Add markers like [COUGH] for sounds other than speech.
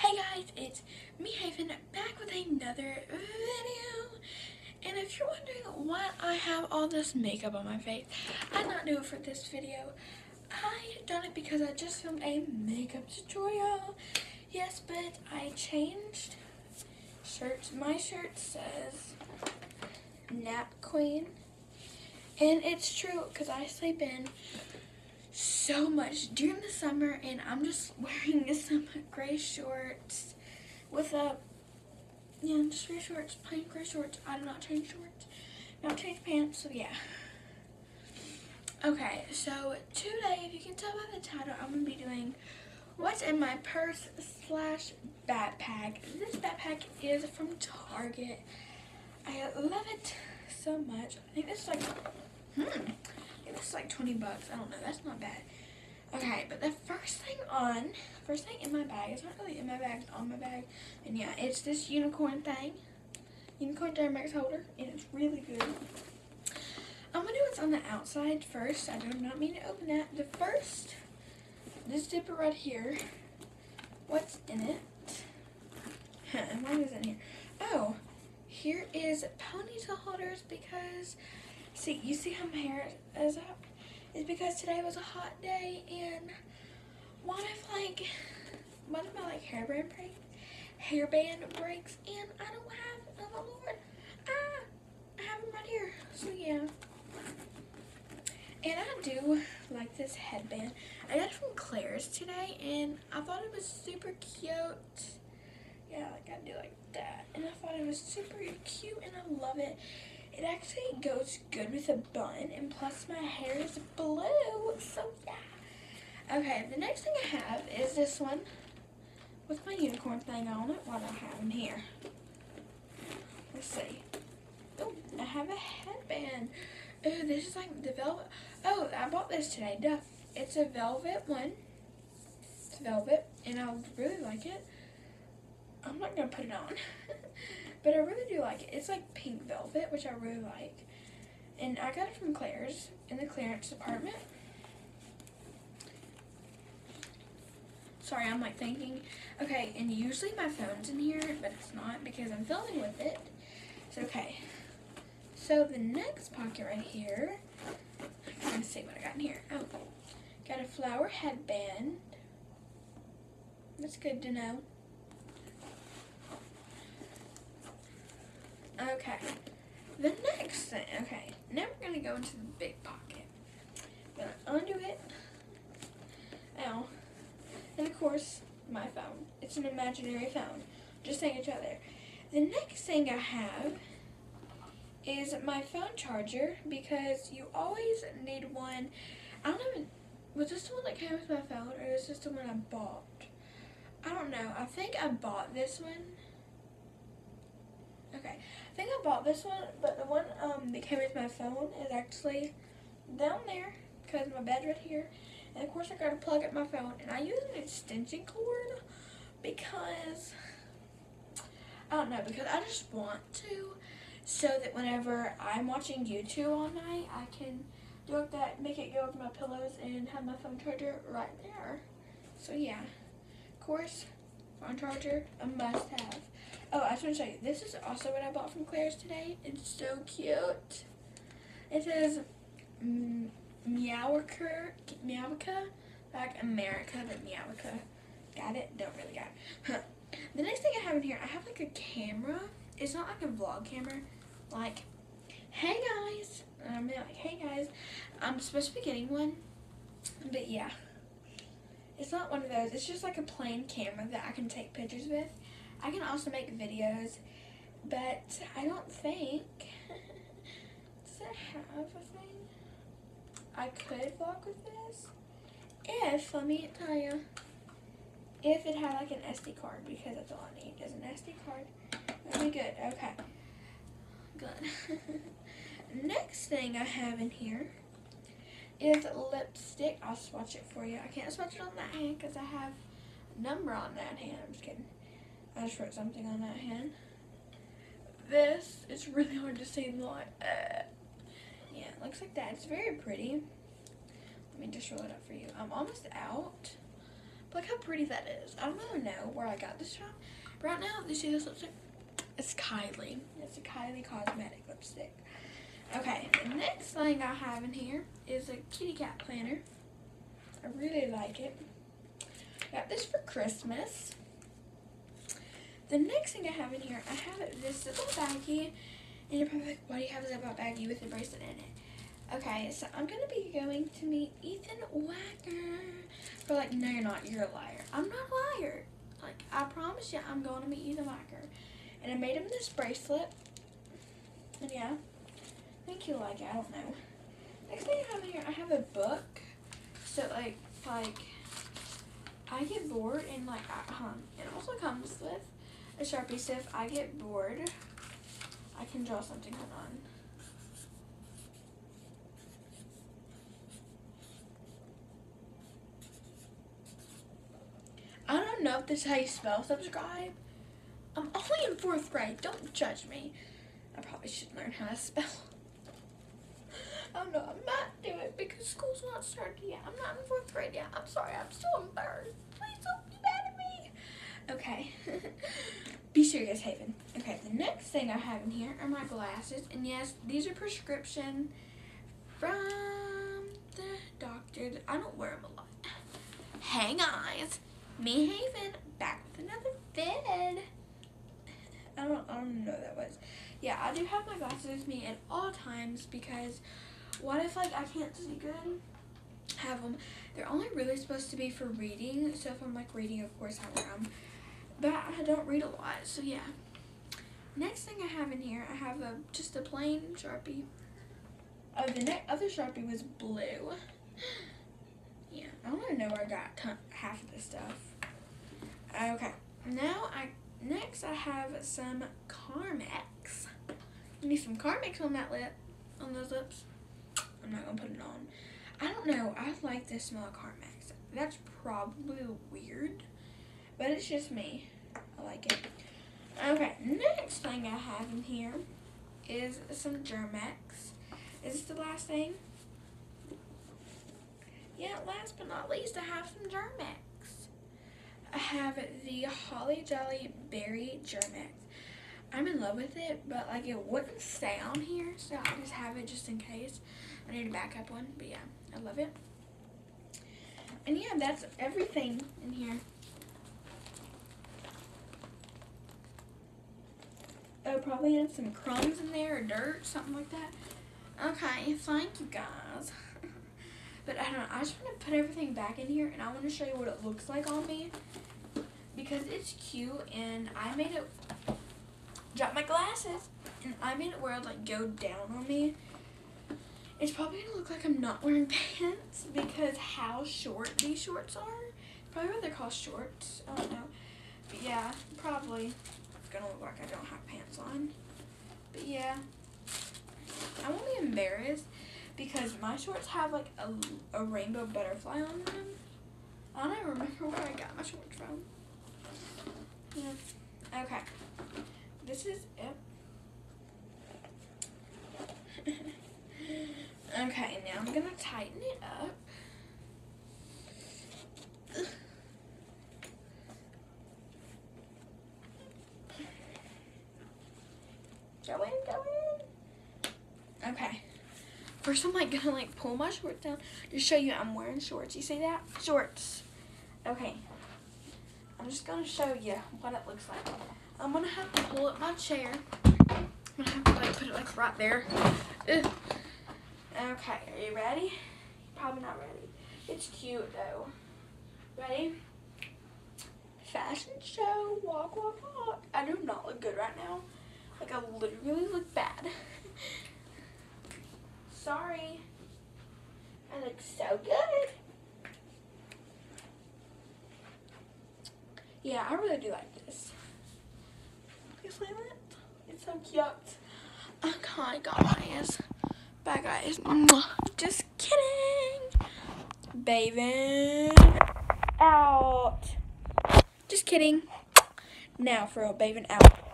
Hey guys, it's me Haven back with another video. And if you're wondering why I have all this makeup on my face, I not do it for this video. I done it because I just filmed a makeup tutorial. Yes, but I changed shirts. My shirt says Nap Queen. And it's true because I sleep in so much during the summer and I'm just [LAUGHS] wearing some gray shorts with a yeah just gray shorts plain gray shorts. I do not change shorts. Not change pants so yeah. Okay so today if you can tell by the title I'm gonna be doing what's in my purse slash backpack. This backpack is from Target. I love it so much. I think this is like hmm it's like 20 bucks. I don't know. That's not bad. Okay, but the first thing on, first thing in my bag, it's not really in my bag, it's on my bag. And yeah, it's this unicorn thing. Unicorn Duramax holder. And it's really good. I'm going to do what's on the outside first. I do not mean to open that. The first, this zipper right here. What's in it? [LAUGHS] what is in here? Oh, here is ponytail holders because See, you see how my hair is up? It's because today was a hot day and one of like, one of my like hairband breaks, hairband breaks and I don't have, oh my lord, ah, I have them right here. So yeah. And I do like this headband. I got it from Claire's today and I thought it was super cute. Yeah, like I do like that. And I thought it was super cute and I love it. It actually goes good with a bun, and plus my hair is blue, so yeah. Okay, the next thing I have is this one with my unicorn thing on it. What I have in here? Let's see. Oh, I have a headband. Oh, this is like the velvet. Oh, I bought this today. Duh. It's a velvet one. It's velvet, and I really like it. I'm not going to put it on. [LAUGHS] But I really do like it. It's like pink velvet, which I really like. And I got it from Claire's in the clearance department. Sorry, I'm like thinking. Okay, and usually my phone's in here, but it's not because I'm filming with it. So, okay. So the next pocket right here, I'm let's see what I got in here. Oh, got a flower headband. That's good to know. Okay. The next thing, okay, now we're going to go into the big pocket. I'm going to undo it. Ow. And of course, my phone. It's an imaginary phone. Just saying it's right there. The next thing I have is my phone charger because you always need one. I don't even, was this the one that came with my phone or is this the one I bought? I don't know. I think I bought this one Okay, I think I bought this one, but the one um, that came with my phone is actually down there because my bed's right here. And of course I gotta plug up my phone and I use an extension cord because, I don't know, because I just want to so that whenever I'm watching YouTube all night, I can do that, make it go over my pillows and have my phone charger right there. So yeah, of course, phone charger, a must have. Oh, I just want to show you. This is also what I bought from Claire's today. It's so cute. It says mm, Meowica, Meowica, like America, but Meowica. Got it? Don't really got it. [LAUGHS] The next thing I have in here, I have like a camera. It's not like a vlog camera. Like, hey guys. I'm like, hey guys. I'm supposed to be getting one. But yeah. It's not one of those. It's just like a plain camera that I can take pictures with. I can also make videos, but I don't think, [LAUGHS] does it have a thing? I could vlog with this if, let me tell you, if it had like an SD card, because that's all I need is an SD card. That'd be good, okay. Good. [LAUGHS] Next thing I have in here is lipstick. I'll swatch it for you. I can't swatch it on that hand because I have a number on that hand. I'm just kidding. I just wrote something on that hand. This is really hard to see in the light. Uh, yeah, it looks like that. It's very pretty. Let me just roll it up for you. I'm almost out, Look how pretty that is. I don't really know where I got this from. Right now, you see this lipstick? It's Kylie. It's a Kylie Cosmetic lipstick. Okay, the next thing I have in here is a kitty cat planner. I really like it. Got this for Christmas. The next thing I have in here, I have this little baggie. And you're probably like, why do you have a zip-up baggie with a bracelet in it? Okay, so I'm going to be going to meet Ethan Wacker. For like, no you're not, you're a liar. I'm not a liar. Like, I promise you, I'm going to meet Ethan Wacker. And I made him this bracelet. And yeah, think he'll like it, I don't know. Next thing I have here, I have a book. So like, like, I get bored and like, I, um, it also comes with a Sharpie. So if I get bored, I can draw something. On. I don't know if this is how you spell subscribe. I'm only in fourth grade. Don't judge me. I probably should learn how to spell. Oh no, I'm not doing it because school's not started yet. I'm not in fourth grade yet. I'm sorry, I'm still embarrassed. Please don't be mad at me. Okay. [LAUGHS] be serious, Haven. Okay, the next thing I have in here are my glasses. And yes, these are prescription from the doctor. I don't wear them a lot. Hey guys, me Haven back with another vid. I don't, I don't know what that was. Yeah, I do have my glasses with me at all times because what if like I can't see good? Have them. They're only really supposed to be for reading. So if I'm like reading, of course I wear them. But I don't read a lot, so yeah. Next thing I have in here, I have a just a plain Sharpie. Oh, the other Sharpie was blue. [GASPS] Yeah, I don't know where I got half of this stuff. Okay, now I next I have some Carmex. I need some Carmex on that lip, on those lips. I'm not gonna put it on. I don't know. I like the smell of Carmex. That's probably weird, but it's just me. I like it. Okay, next thing I have in here is some Germ-X. Is this the last thing? Yeah, last but not least, I have some Germ-X. I have the Holly Jolly Berry Germ-X. I'm in love with it, but like it wouldn't stay on here, so I just have it just in case. I need a backup one, but yeah, I love it. And yeah, that's everything in here. Oh, probably had some crumbs in there or dirt, something like that. Okay, thank you guys. [LAUGHS] but I don't know, I just want to put everything back in here and I want to show you what it looks like on me. Because it's cute and I made it, drop my glasses, and I made it where it like go down on me. It's probably gonna look like I'm not wearing [LAUGHS] pants because how short these shorts are. Probably what they're called shorts. I don't know. But yeah, probably it's gonna look like I don't have pants on. But yeah, I won't be embarrassed because my shorts have like a, a rainbow butterfly on them. I don't remember where I got my shorts from. Yeah. Okay. This is it. Okay, now I'm gonna tighten it up. Go in, go in. Okay. First I'm like gonna like pull my shorts down to show you I'm wearing shorts. You see that? Shorts. Okay. I'm just gonna show you what it looks like. I'm gonna have to pull up my chair. I'm gonna have to like put it like right there. Ugh. Okay, are you ready? Probably not ready. It's cute though. Ready? Fashion show, walk, walk, walk. I do not look good right now. Like I literally look bad. [LAUGHS] Sorry. I look so good. Yeah, I really do like this. Look at It's so cute. Okay, guys. Bye, guys. Just kidding. Bathing out. Just kidding. Now for a bathing out.